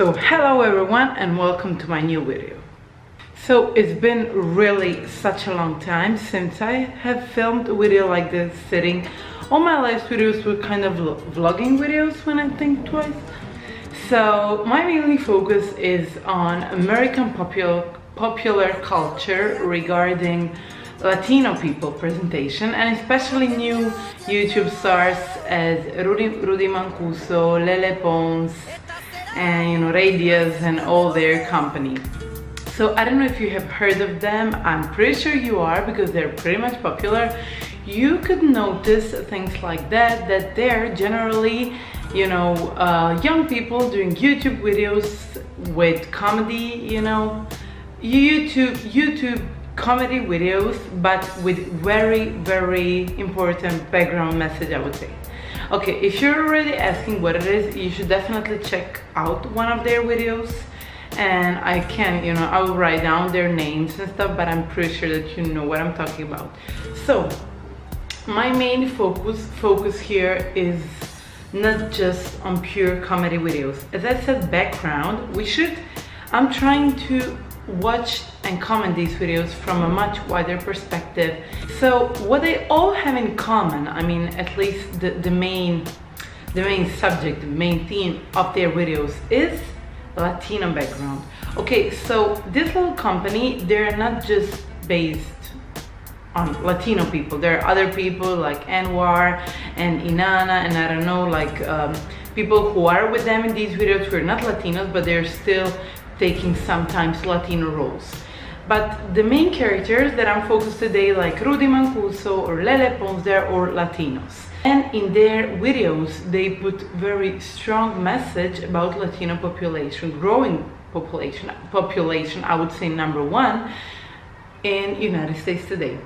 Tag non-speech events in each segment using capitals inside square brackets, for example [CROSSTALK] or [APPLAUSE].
So hello everyone and welcome to my new video. So it's been really such a long time since I have filmed a video like this sitting. All my last videos were kind of vlogging videos when I think twice. So my mainly focus is on American popular, popular culture regarding Latino people presentation and especially new YouTube stars as Rudy, Rudy Mancuso, Lele Pons, and you know Diaz and all their company. So I don't know if you have heard of them. I'm pretty sure you are because they're pretty much popular. You could notice things like that, that they're generally, you know, uh, young people doing YouTube videos with comedy, you know, YouTube, YouTube comedy videos but with very very important background message I would say. Okay if you're already asking what it is you should definitely check out one of their videos. And I can you know I will write down their names and stuff but I'm pretty sure that you know what I'm talking about. So my main focus focus here is not just on pure comedy videos. As I said background we should I'm trying to watch and comment these videos from a much wider perspective. So what they all have in common, I mean, at least the, the main the main subject, the main theme of their videos is Latino background. Okay, so this little company, they're not just based on Latino people. There are other people like Anwar and Inanna and I don't know, like um, people who are with them in these videos who are not Latinos, but they're still taking sometimes Latino roles. But the main characters that I'm focused today like Rudy Mancuso or Lele Pons, they're all Latinos. And in their videos, they put very strong message about Latino population, growing population, population, I would say number one, in United States today.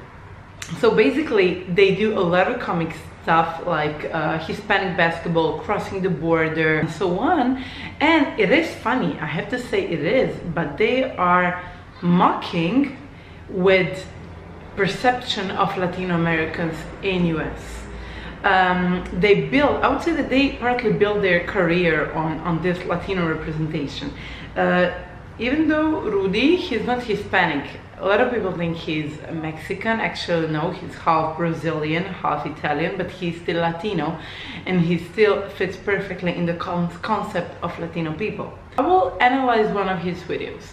So basically, they do a lot of comic stuff like uh, Hispanic basketball, crossing the border, and so on. And it is funny, I have to say it is, but they are mocking with perception of Latino Americans in US. Um, they build, I would say that they partly build their career on, on this Latino representation. Uh, even though Rudy, he's not Hispanic, a lot of people think he's Mexican. Actually, no, he's half Brazilian, half Italian, but he's still Latino and he still fits perfectly in the con concept of Latino people. I will analyze one of his videos.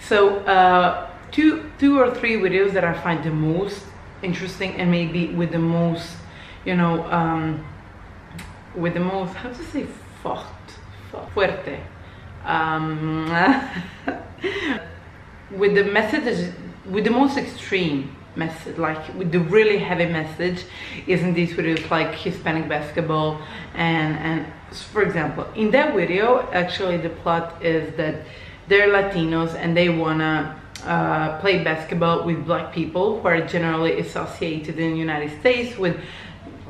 So, uh, two, two or three videos that I find the most interesting and maybe with the most, you know, um, with the most, how to say, fort, fuerte. Um, [LAUGHS] with the message with the most extreme message like with the really heavy message isn't these videos like hispanic basketball? And and for example in that video actually the plot is that they're latinos and they wanna uh, play basketball with black people who are generally associated in the united states with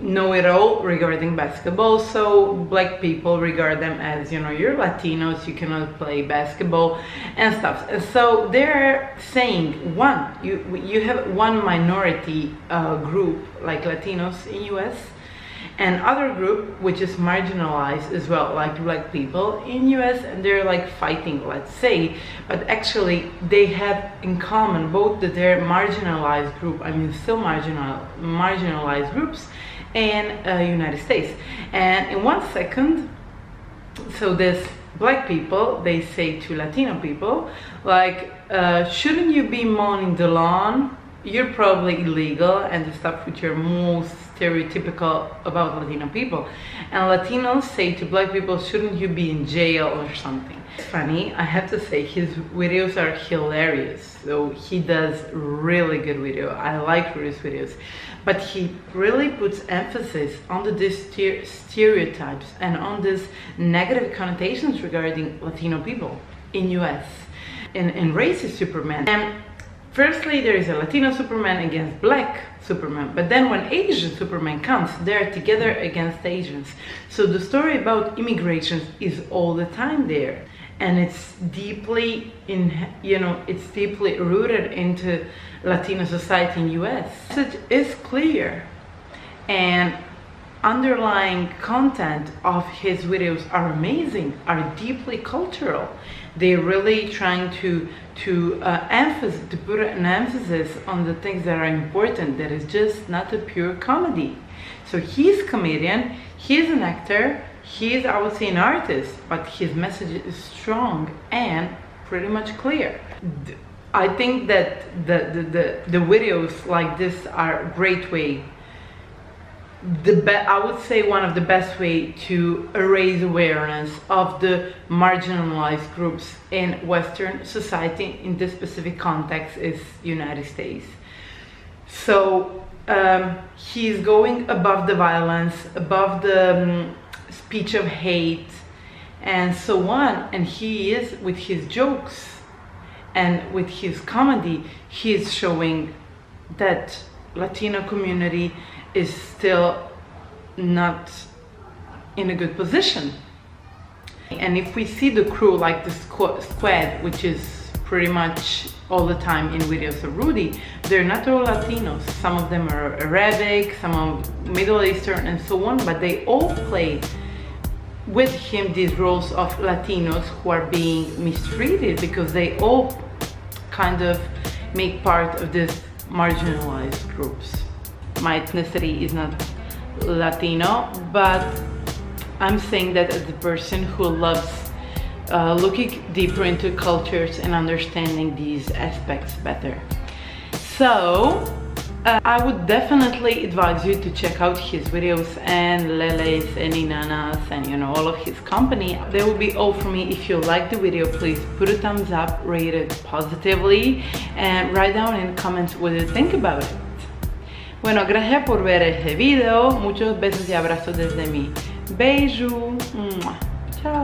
know it all regarding basketball so black people regard them as you know you're latinos you cannot play basketball and stuff. So they're saying one you you have one minority uh, group like latinos in us and other group which is marginalized as well like black people in us and they're like fighting let's say. But actually they have in common both that they're marginalized group i mean still marginal marginalized groups and uh, United States. And in one second, so this black people, they say to Latino people, like, uh, shouldn't you be mowing the lawn? You're probably illegal and the stuff which are most stereotypical about Latino people. And Latinos say to black people, shouldn't you be in jail or something? It's funny, I have to say his videos are hilarious. So he does really good video. I like his videos. But he really puts emphasis on the stereotypes and on these negative connotations regarding Latino people in US. And, in racist Superman. And Firstly, there is a Latino Superman against black Superman, but then when Asian Superman comes, they're together against Asians. So the story about immigration is all the time there. And it's deeply in, you know, it's deeply rooted into Latino society in US. The message is clear. And underlying content of his videos are amazing, are deeply cultural. They're really trying to to uh, to put an emphasis on the things that are important. That is just not a pure comedy. So he's comedian, he's an actor, he's I would say an artist, but his message is strong and pretty much clear. I think that the, the, the, the videos like this are a great way the be- I would say one of the best way to raise awareness of the marginalized groups in Western society in this specific context is United States. So um, he's going above the violence, above the um, speech of hate, and so on. And he is with his jokes and with his comedy, he is showing that Latino community is still not in a good position. And if we see the crew like the squad, which is pretty much all the time in videos of Rudy, they're not all Latinos. Some of them are Arabic, some of Middle Eastern and so on, but they all play with him these roles of Latinos who are being mistreated because they all kind of make part of this marginalized groups my ethnicity is not Latino, but I'm saying that as a person who loves uh, looking deeper into cultures and understanding these aspects better. So, uh, I would definitely advise you to check out his videos and Lele's and Inanna's and you know all of his company. That would be all for me. If you like the video, please put a thumbs up, rate it positively and write down in the comments what you think about it. Bueno, gracias por ver este video. Muchos besos y abrazos desde mí. Beijo. Chao.